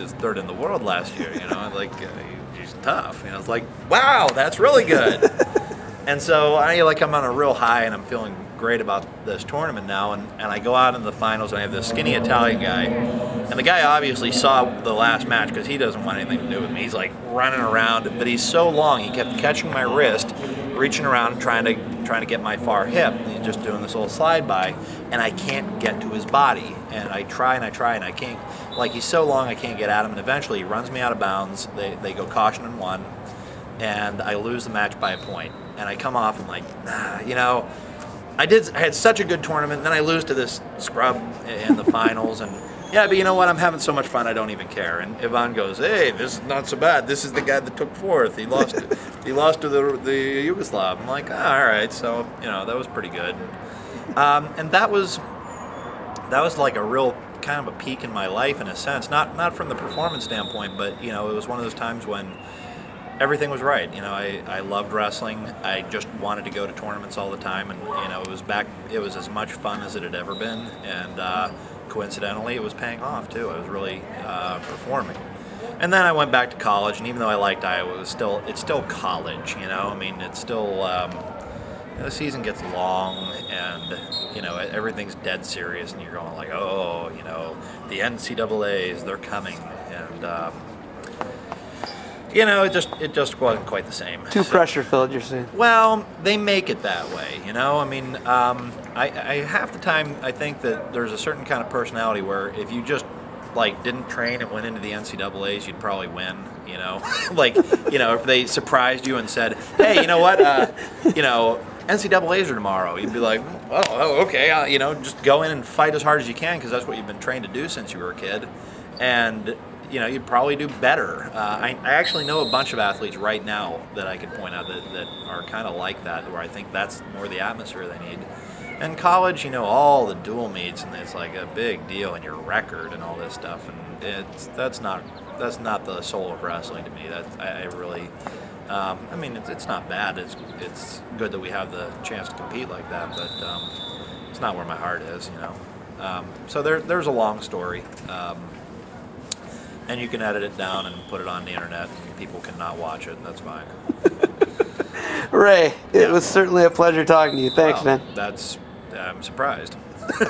is third in the world last year. You know, like uh, he's tough. You know, it's like wow, that's really good. and so I like I'm on a real high, and I'm feeling great about this tournament now. And, and I go out in the finals, and I have this skinny Italian guy, and the guy obviously saw the last match because he doesn't want anything to do with me. He's like running around, but he's so long. He kept catching my wrist, reaching around, trying to trying to get my far hip. And he's just doing this little slide by, and I can't get to his body. And I try and I try and I can't. Like he's so long, I can't get at him. And eventually, he runs me out of bounds. They they go caution and one, and I lose the match by a point. And I come off and like, nah, you know. I did. I had such a good tournament, and then I lose to this scrub in the finals, and yeah, but you know what? I'm having so much fun. I don't even care. And Ivan goes, "Hey, this is not so bad. This is the guy that took fourth. He lost. he lost to the the Yugoslav." I'm like, ah, "All right." So you know that was pretty good. Um, and that was that was like a real kind of a peak in my life in a sense. Not not from the performance standpoint, but you know it was one of those times when everything was right. You know, I, I loved wrestling. I just wanted to go to tournaments all the time, and you know, it was back. It was as much fun as it had ever been, and uh, coincidentally, it was paying off too. I was really uh, performing. And then I went back to college, and even though I liked Iowa, it was still it's still college. You know, I mean, it's still um, the season gets long, and you know everything's dead serious, and you're going like, oh, you know, the NCAA's they're coming, and um, you know, it just it just wasn't quite the same. Too so, pressure filled, you're saying? Well, they make it that way, you know. I mean, um, I, I half the time I think that there's a certain kind of personality where if you just like didn't train and went into the NCAA's, you'd probably win. You know, like you know if they surprised you and said, "Hey, you know what? Uh, you know, NCAA's are tomorrow," you'd be like, "Oh, oh okay. Uh, you know, just go in and fight as hard as you can because that's what you've been trained to do since you were a kid." And you know, you'd probably do better. Uh, I, I, actually know a bunch of athletes right now that I could point out that, that are kind of like that, where I think that's more the atmosphere they need. In college, you know, all the dual meets, and it's like a big deal in your record and all this stuff, and it's that's not that's not the soul of wrestling to me. That I, I really, um, I mean, it's, it's not bad. It's it's good that we have the chance to compete like that, but um, it's not where my heart is, you know. Um, so there, there's a long story. Um, and you can edit it down and put it on the internet, and people cannot watch it. and That's fine. Ray, it yeah. was certainly a pleasure talking to you. Thanks, well, man. That's I'm surprised.